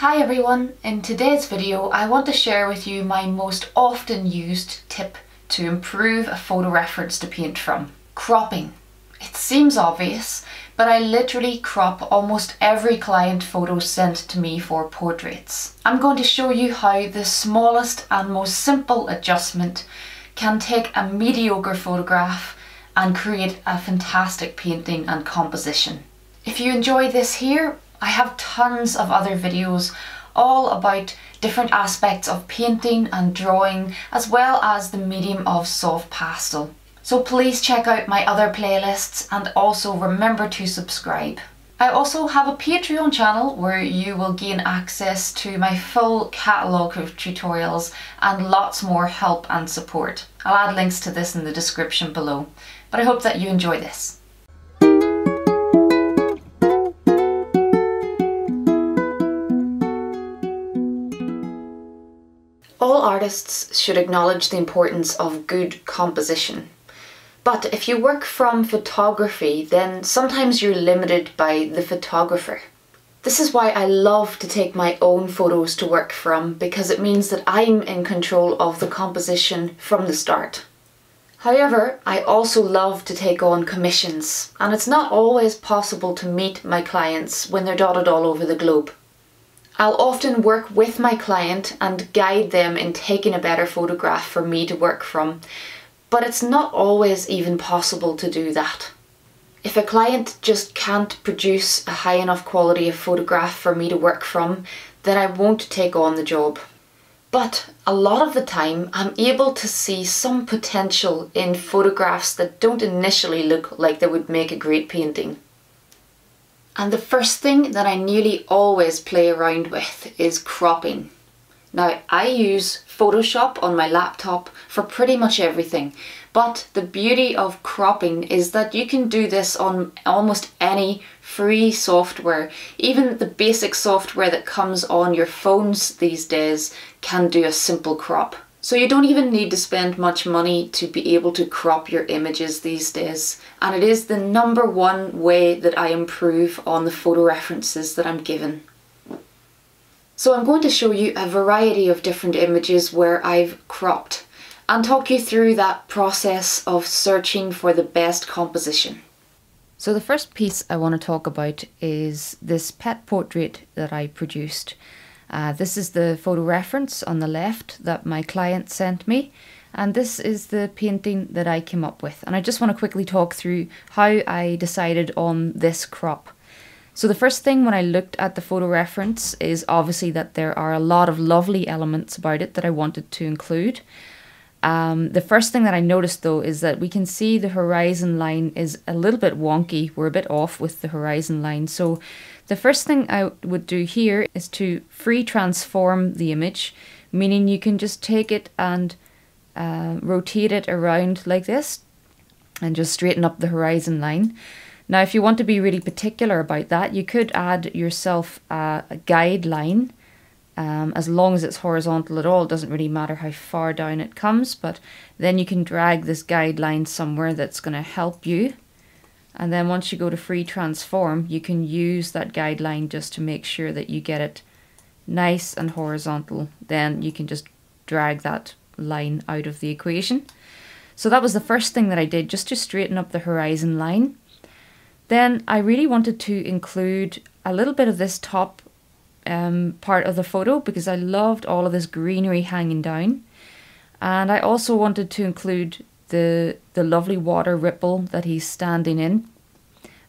Hi everyone, in today's video I want to share with you my most often used tip to improve a photo reference to paint from. Cropping. It seems obvious, but I literally crop almost every client photo sent to me for portraits. I'm going to show you how the smallest and most simple adjustment can take a mediocre photograph and create a fantastic painting and composition. If you enjoy this here, I have tons of other videos all about different aspects of painting and drawing as well as the medium of soft pastel. So please check out my other playlists and also remember to subscribe. I also have a Patreon channel where you will gain access to my full catalogue of tutorials and lots more help and support. I'll add links to this in the description below, but I hope that you enjoy this. All artists should acknowledge the importance of good composition. But if you work from photography, then sometimes you're limited by the photographer. This is why I love to take my own photos to work from because it means that I'm in control of the composition from the start. However, I also love to take on commissions and it's not always possible to meet my clients when they're dotted all over the globe. I'll often work with my client and guide them in taking a better photograph for me to work from, but it's not always even possible to do that. If a client just can't produce a high enough quality of photograph for me to work from, then I won't take on the job. But a lot of the time I'm able to see some potential in photographs that don't initially look like they would make a great painting. And the first thing that I nearly always play around with is cropping. Now I use Photoshop on my laptop for pretty much everything, but the beauty of cropping is that you can do this on almost any free software. Even the basic software that comes on your phones these days can do a simple crop. So you don't even need to spend much money to be able to crop your images these days. And it is the number one way that I improve on the photo references that I'm given. So I'm going to show you a variety of different images where I've cropped and talk you through that process of searching for the best composition. So the first piece I want to talk about is this pet portrait that I produced. Uh, this is the photo reference on the left that my client sent me and this is the painting that I came up with and I just want to quickly talk through how I decided on this crop. So the first thing when I looked at the photo reference is obviously that there are a lot of lovely elements about it that I wanted to include. Um, the first thing that I noticed though is that we can see the horizon line is a little bit wonky. We're a bit off with the horizon line. So the first thing I would do here is to free transform the image, meaning you can just take it and uh, rotate it around like this and just straighten up the horizon line. Now, if you want to be really particular about that, you could add yourself a, a guideline. Um, as long as it's horizontal at all, doesn't really matter how far down it comes, but then you can drag this guideline somewhere that's going to help you and then once you go to free transform, you can use that guideline just to make sure that you get it nice and horizontal. Then you can just drag that line out of the equation. So that was the first thing that I did, just to straighten up the horizon line. Then I really wanted to include a little bit of this top um, part of the photo because I loved all of this greenery hanging down. And I also wanted to include the the lovely water ripple that he's standing in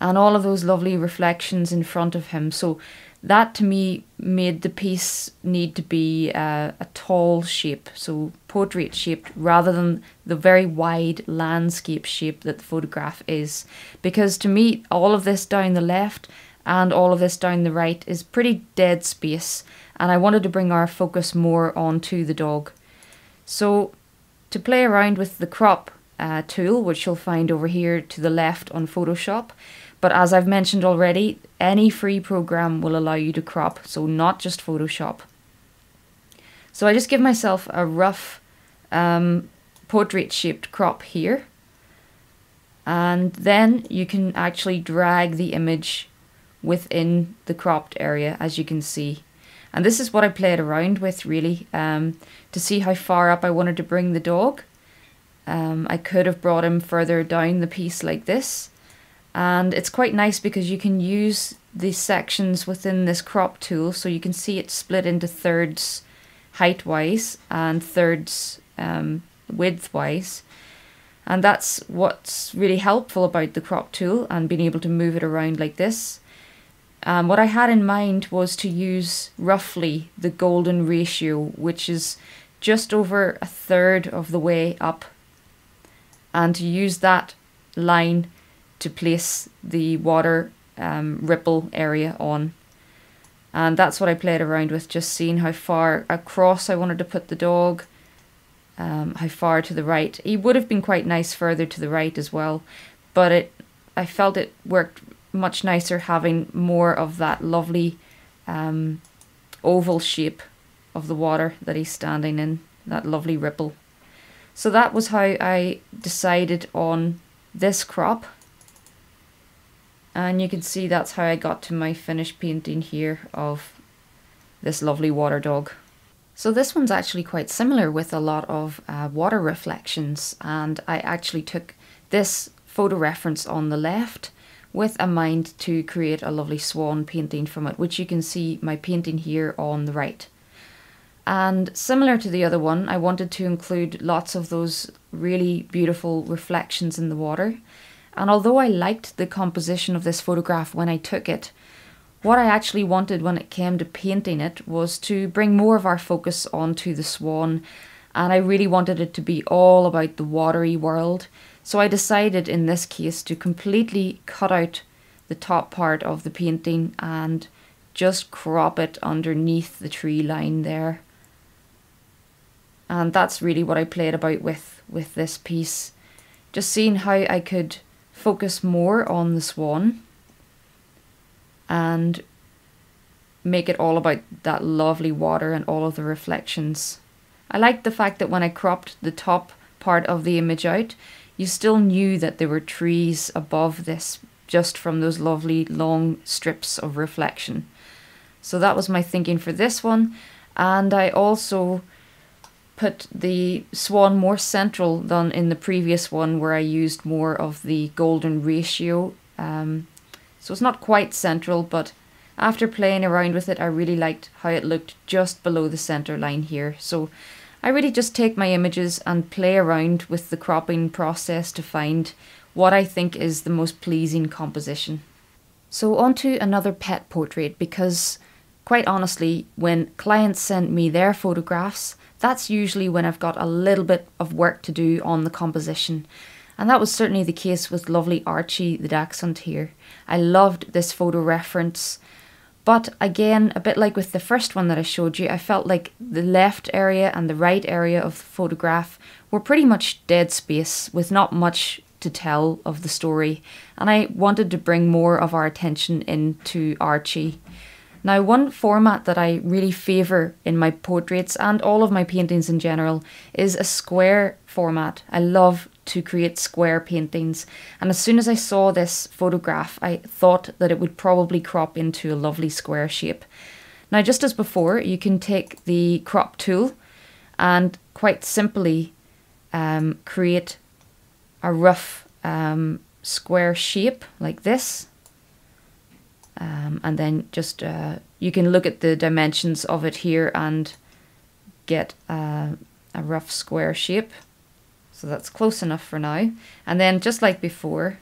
and all of those lovely reflections in front of him. So that to me made the piece need to be uh, a tall shape so portrait shaped rather than the very wide landscape shape that the photograph is. Because to me all of this down the left and all of this down the right is pretty dead space and I wanted to bring our focus more onto the dog. So to play around with the crop uh, tool, which you'll find over here to the left on Photoshop. But as I've mentioned already, any free program will allow you to crop, so not just Photoshop. So I just give myself a rough um, portrait shaped crop here. And then you can actually drag the image within the cropped area, as you can see. And this is what I played around with really um, to see how far up I wanted to bring the dog. Um, I could have brought him further down the piece like this. And it's quite nice because you can use the sections within this crop tool so you can see it split into thirds height wise and thirds um, width wise. And that's what's really helpful about the crop tool and being able to move it around like this. Um, what I had in mind was to use roughly the golden ratio, which is just over a third of the way up, and to use that line to place the water um, ripple area on. And that's what I played around with, just seeing how far across I wanted to put the dog, um, how far to the right. He would have been quite nice further to the right as well, but it I felt it worked much nicer having more of that lovely um, oval shape of the water that he's standing in, that lovely ripple. So that was how I decided on this crop and you can see that's how I got to my finished painting here of this lovely water dog. So this one's actually quite similar with a lot of uh, water reflections and I actually took this photo reference on the left with a mind to create a lovely swan painting from it which you can see my painting here on the right. And similar to the other one I wanted to include lots of those really beautiful reflections in the water and although I liked the composition of this photograph when I took it, what I actually wanted when it came to painting it was to bring more of our focus onto the swan, and I really wanted it to be all about the watery world. So I decided in this case to completely cut out the top part of the painting and just crop it underneath the tree line there. And that's really what I played about with with this piece. Just seeing how I could focus more on the swan and make it all about that lovely water and all of the reflections. I liked the fact that when I cropped the top part of the image out, you still knew that there were trees above this just from those lovely long strips of reflection. So that was my thinking for this one. And I also put the swan more central than in the previous one where I used more of the golden ratio. Um, so it's not quite central, but after playing around with it, I really liked how it looked just below the center line here. So I really just take my images and play around with the cropping process to find what I think is the most pleasing composition. So on to another pet portrait because quite honestly, when clients send me their photographs, that's usually when I've got a little bit of work to do on the composition. And that was certainly the case with lovely Archie the Dachshund here. I loved this photo reference. But again, a bit like with the first one that I showed you, I felt like the left area and the right area of the photograph were pretty much dead space with not much to tell of the story. And I wanted to bring more of our attention into Archie. Now, one format that I really favour in my portraits and all of my paintings in general is a square format. I love to create square paintings, and as soon as I saw this photograph, I thought that it would probably crop into a lovely square shape. Now, just as before, you can take the crop tool and quite simply um, create a rough um, square shape like this. Um, and then just uh, you can look at the dimensions of it here and get uh, a rough square shape so that's close enough for now and then just like before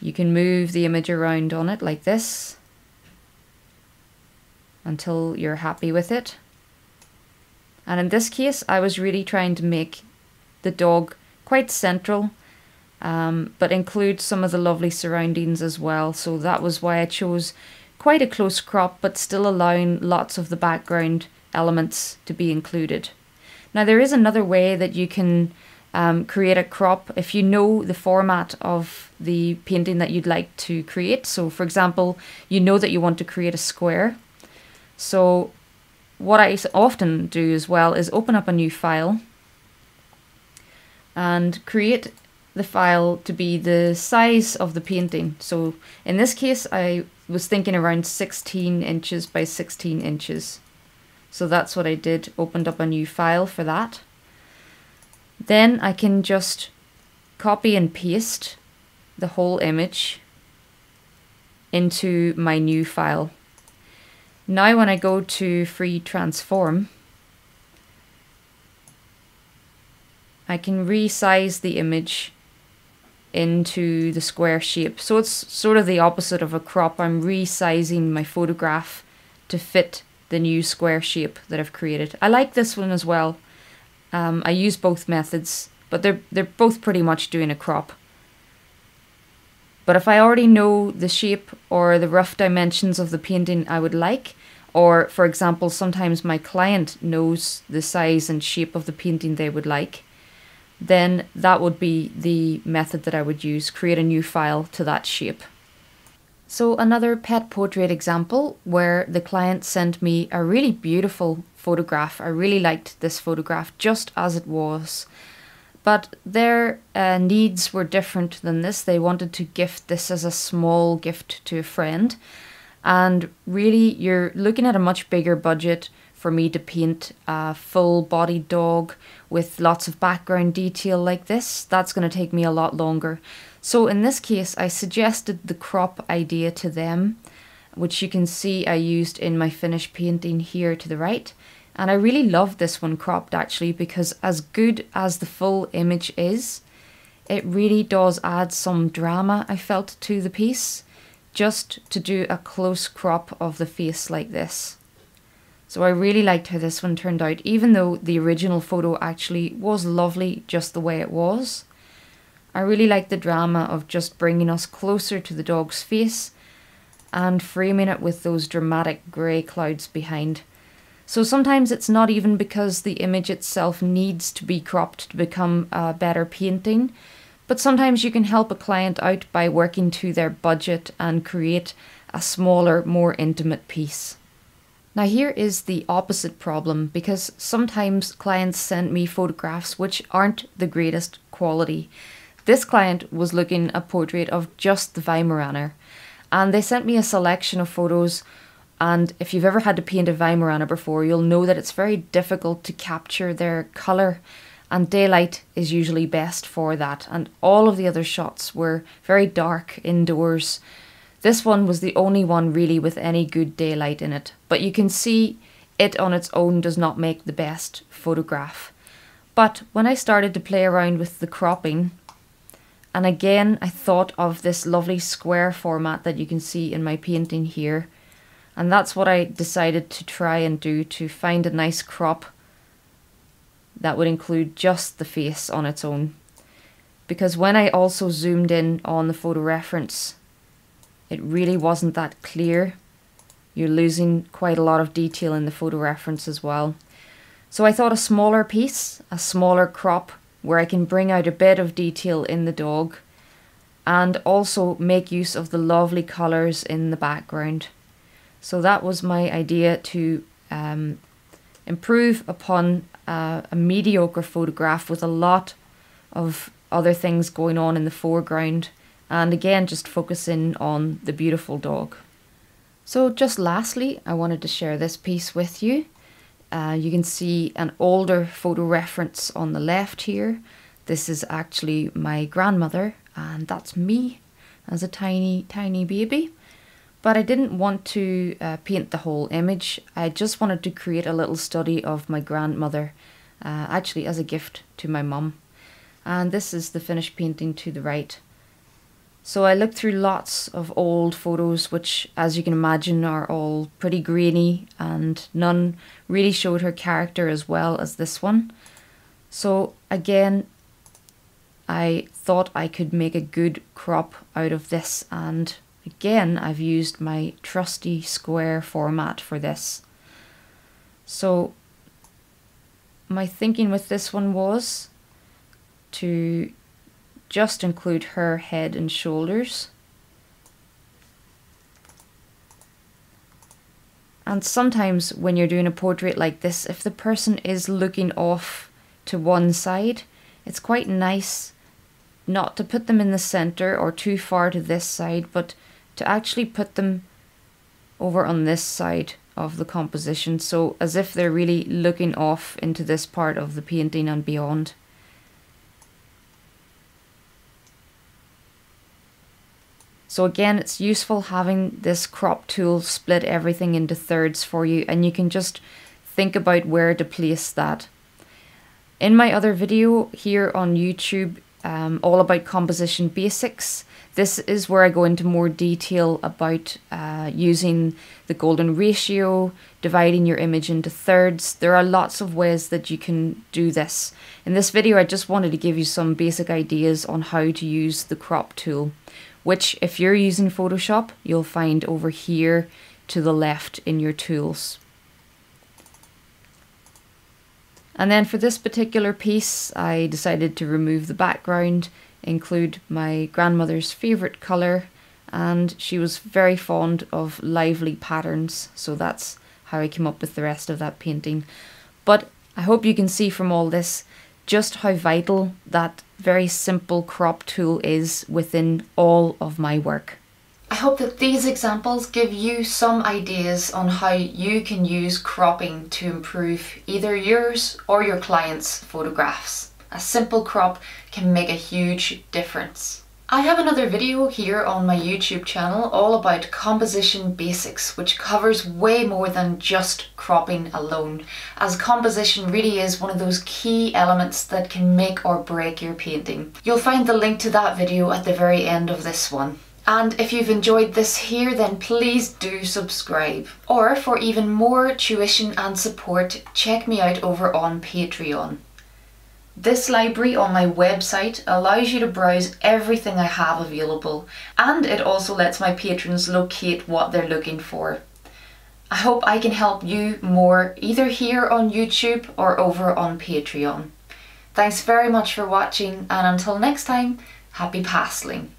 you can move the image around on it like this until you're happy with it and in this case I was really trying to make the dog quite central um, but include some of the lovely surroundings as well. So that was why I chose quite a close crop, but still allowing lots of the background elements to be included. Now there is another way that you can um, create a crop if you know the format of the painting that you'd like to create. So for example, you know that you want to create a square. So what I often do as well is open up a new file and create the file to be the size of the painting. So in this case, I was thinking around 16 inches by 16 inches. So that's what I did, opened up a new file for that. Then I can just copy and paste the whole image into my new file. Now when I go to free transform, I can resize the image into the square shape. So it's sort of the opposite of a crop. I'm resizing my photograph to fit the new square shape that I've created. I like this one as well. Um, I use both methods, but they're they're both pretty much doing a crop. But if I already know the shape or the rough dimensions of the painting I would like, or for example, sometimes my client knows the size and shape of the painting they would like, then that would be the method that I would use, create a new file to that shape. So another pet portrait example where the client sent me a really beautiful photograph. I really liked this photograph just as it was. But their uh, needs were different than this. They wanted to gift this as a small gift to a friend. And really, you're looking at a much bigger budget for me to paint a full bodied dog with lots of background detail like this. That's going to take me a lot longer. So in this case, I suggested the crop idea to them, which you can see I used in my finished painting here to the right. And I really love this one cropped actually because as good as the full image is, it really does add some drama I felt to the piece just to do a close crop of the face like this. So I really liked how this one turned out, even though the original photo actually was lovely just the way it was. I really liked the drama of just bringing us closer to the dog's face and framing it with those dramatic grey clouds behind. So sometimes it's not even because the image itself needs to be cropped to become a better painting, but sometimes you can help a client out by working to their budget and create a smaller, more intimate piece. Now, here is the opposite problem because sometimes clients send me photographs which aren't the greatest quality. This client was looking a portrait of just the Weimaraner and they sent me a selection of photos. And if you've ever had to paint a Weimaraner before, you'll know that it's very difficult to capture their colour, and daylight is usually best for that. And all of the other shots were very dark indoors this one was the only one really with any good daylight in it, but you can see it on its own does not make the best photograph. But when I started to play around with the cropping, and again I thought of this lovely square format that you can see in my painting here, and that's what I decided to try and do to find a nice crop that would include just the face on its own. Because when I also zoomed in on the photo reference, it really wasn't that clear. You're losing quite a lot of detail in the photo reference as well. So I thought a smaller piece, a smaller crop, where I can bring out a bit of detail in the dog and also make use of the lovely colours in the background. So that was my idea to um, improve upon uh, a mediocre photograph with a lot of other things going on in the foreground and again just focusing on the beautiful dog. So just lastly, I wanted to share this piece with you. Uh, you can see an older photo reference on the left here. This is actually my grandmother and that's me as a tiny, tiny baby. But I didn't want to uh, paint the whole image. I just wanted to create a little study of my grandmother, uh, actually as a gift to my mum. And this is the finished painting to the right. So I looked through lots of old photos, which, as you can imagine, are all pretty grainy and none really showed her character as well as this one. So again, I thought I could make a good crop out of this and again I've used my trusty square format for this. So my thinking with this one was to just include her head and shoulders. And sometimes when you're doing a portrait like this, if the person is looking off to one side, it's quite nice not to put them in the center or too far to this side, but to actually put them over on this side of the composition, so as if they're really looking off into this part of the painting and beyond. So again, it's useful having this crop tool split everything into thirds for you and you can just think about where to place that. In my other video here on YouTube, um, all about composition basics, this is where I go into more detail about uh, using the golden ratio, dividing your image into thirds. There are lots of ways that you can do this. In this video, I just wanted to give you some basic ideas on how to use the crop tool, which if you're using Photoshop, you'll find over here to the left in your tools. And then for this particular piece, I decided to remove the background include my grandmother's favourite colour, and she was very fond of lively patterns, so that's how I came up with the rest of that painting. But I hope you can see from all this just how vital that very simple crop tool is within all of my work. I hope that these examples give you some ideas on how you can use cropping to improve either yours or your clients' photographs. A simple crop can make a huge difference. I have another video here on my YouTube channel all about composition basics which covers way more than just cropping alone as composition really is one of those key elements that can make or break your painting. You'll find the link to that video at the very end of this one. And if you've enjoyed this here, then please do subscribe. Or for even more tuition and support, check me out over on Patreon. This library on my website allows you to browse everything I have available and it also lets my patrons locate what they're looking for. I hope I can help you more either here on YouTube or over on Patreon. Thanks very much for watching and until next time, happy pastelling.